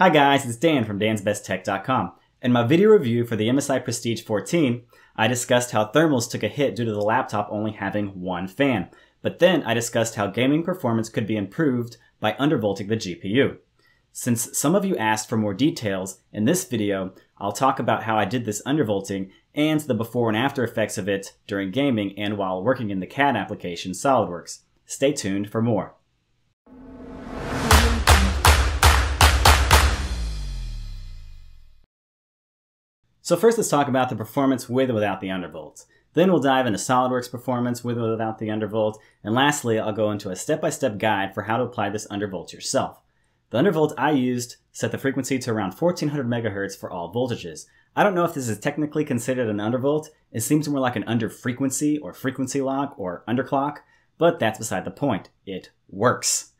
Hi guys, it's Dan from dansbesttech.com. In my video review for the MSI Prestige 14, I discussed how thermals took a hit due to the laptop only having one fan. But then I discussed how gaming performance could be improved by undervolting the GPU. Since some of you asked for more details, in this video, I'll talk about how I did this undervolting and the before and after effects of it during gaming and while working in the CAD application SOLIDWORKS. Stay tuned for more. So first let's talk about the performance with or without the undervolt. Then we'll dive into SOLIDWORKS performance with or without the undervolt. And lastly, I'll go into a step-by-step -step guide for how to apply this undervolt yourself. The undervolt I used set the frequency to around 1400 megahertz for all voltages. I don't know if this is technically considered an undervolt. It seems more like an under frequency or frequency lock or underclock, but that's beside the point. It works.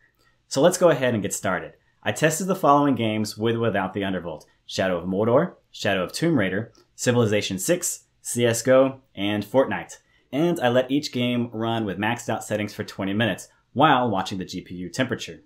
So let's go ahead and get started. I tested the following games with without the undervolt. Shadow of Mordor, Shadow of Tomb Raider, Civilization 6, CSGO, and Fortnite. And I let each game run with maxed out settings for 20 minutes while watching the GPU temperature.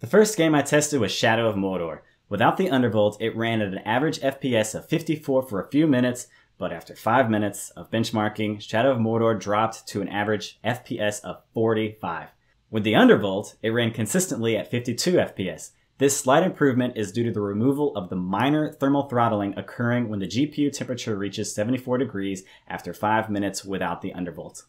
The first game I tested was Shadow of Mordor. Without the undervolt, it ran at an average FPS of 54 for a few minutes, but after 5 minutes of benchmarking, Shadow of Mordor dropped to an average FPS of 45. With the undervolt, it ran consistently at 52 FPS, this slight improvement is due to the removal of the minor thermal throttling occurring when the GPU temperature reaches 74 degrees after 5 minutes without the undervolt.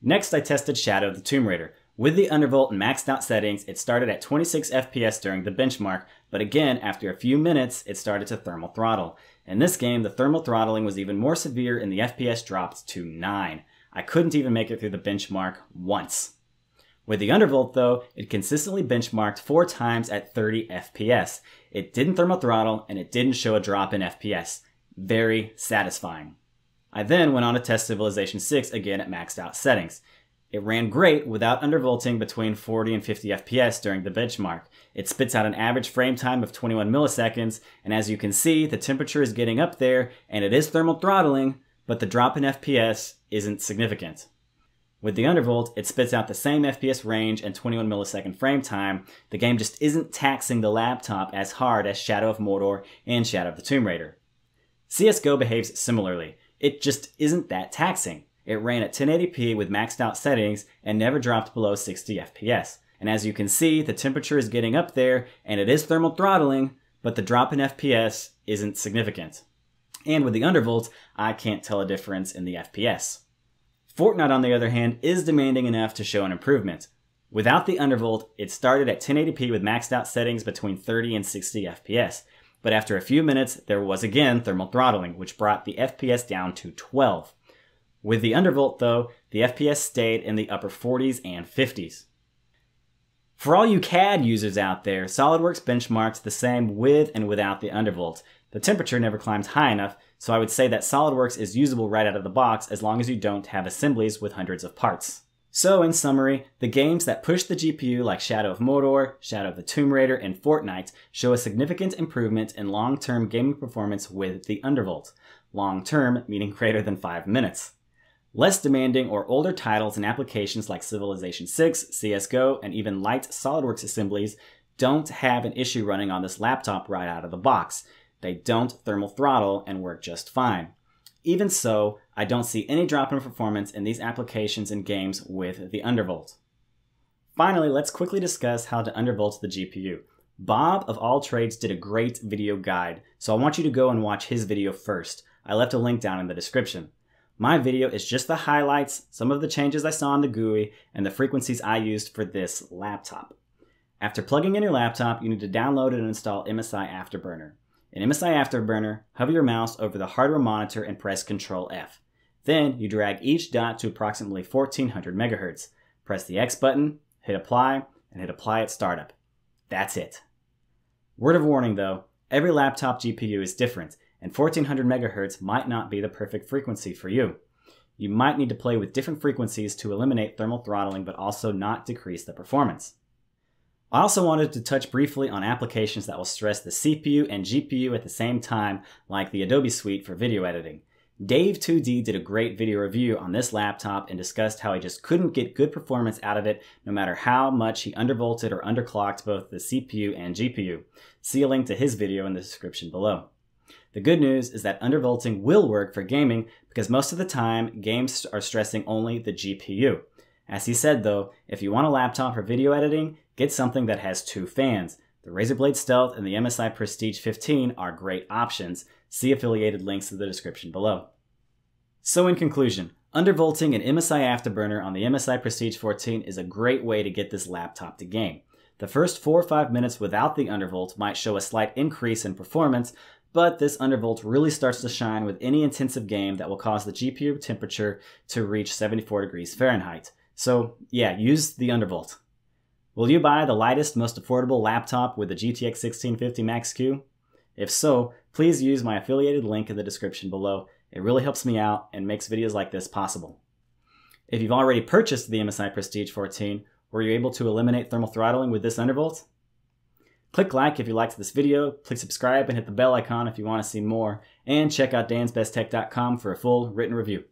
Next, I tested Shadow of the Tomb Raider. With the undervolt and maxed out settings, it started at 26 FPS during the benchmark, but again, after a few minutes, it started to thermal throttle. In this game, the thermal throttling was even more severe and the FPS dropped to 9. I couldn't even make it through the benchmark once. With the undervolt though, it consistently benchmarked four times at 30 FPS. It didn't thermal throttle and it didn't show a drop in FPS. Very satisfying. I then went on to test Civilization 6 again at maxed out settings. It ran great without undervolting between 40 and 50 FPS during the benchmark. It spits out an average frame time of 21 milliseconds, and as you can see, the temperature is getting up there, and it is thermal throttling, but the drop in FPS isn't significant. With the undervolt, it spits out the same FPS range and 21 millisecond frame time. The game just isn't taxing the laptop as hard as Shadow of Mordor and Shadow of the Tomb Raider. CSGO behaves similarly. It just isn't that taxing. It ran at 1080p with maxed out settings and never dropped below 60 FPS. And as you can see, the temperature is getting up there and it is thermal throttling, but the drop in FPS isn't significant. And with the undervolt, I can't tell a difference in the FPS. Fortnite, on the other hand, is demanding enough to show an improvement. Without the undervolt, it started at 1080p with maxed out settings between 30 and 60 FPS. But after a few minutes, there was again thermal throttling, which brought the FPS down to 12. With the undervolt, though, the FPS stayed in the upper 40s and 50s. For all you CAD users out there, SOLIDWORKS benchmarks the same with and without the undervolt. The temperature never climbs high enough, so I would say that SOLIDWORKS is usable right out of the box as long as you don't have assemblies with hundreds of parts. So in summary, the games that push the GPU like Shadow of Mordor, Shadow of the Tomb Raider, and Fortnite show a significant improvement in long-term gaming performance with the undervolt. Long-term meaning greater than 5 minutes. Less demanding or older titles and applications like Civilization 6, CSGO, and even light SOLIDWORKS assemblies don't have an issue running on this laptop right out of the box. They don't thermal throttle and work just fine. Even so, I don't see any drop in performance in these applications and games with the undervolt. Finally, let's quickly discuss how to undervolt the GPU. Bob of All Trades did a great video guide, so I want you to go and watch his video first. I left a link down in the description. My video is just the highlights, some of the changes I saw in the GUI, and the frequencies I used for this laptop. After plugging in your laptop, you need to download and install MSI Afterburner. In MSI Afterburner, hover your mouse over the hardware monitor and press Ctrl F. Then you drag each dot to approximately 1400 MHz. Press the X button, hit apply, and hit apply at startup. That's it. Word of warning though, every laptop GPU is different, and 1400 MHz might not be the perfect frequency for you. You might need to play with different frequencies to eliminate thermal throttling but also not decrease the performance. I also wanted to touch briefly on applications that will stress the CPU and GPU at the same time, like the Adobe Suite for video editing. Dave2D did a great video review on this laptop and discussed how he just couldn't get good performance out of it no matter how much he undervolted or underclocked both the CPU and GPU. See a link to his video in the description below. The good news is that undervolting will work for gaming because most of the time games are stressing only the GPU. As he said though, if you want a laptop for video editing, get something that has two fans. The Razer Blade Stealth and the MSI Prestige 15 are great options. See affiliated links in the description below. So in conclusion, undervolting an MSI Afterburner on the MSI Prestige 14 is a great way to get this laptop to game. The first 4 or 5 minutes without the undervolt might show a slight increase in performance, but this undervolt really starts to shine with any intensive game that will cause the GPU temperature to reach 74 degrees Fahrenheit. So yeah, use the undervolt. Will you buy the lightest, most affordable laptop with the GTX 1650 Max-Q? If so, please use my affiliated link in the description below. It really helps me out and makes videos like this possible. If you've already purchased the MSI Prestige 14, were you able to eliminate thermal throttling with this undervolt? Click like if you liked this video, click subscribe and hit the bell icon if you want to see more, and check out dansbesttech.com for a full written review.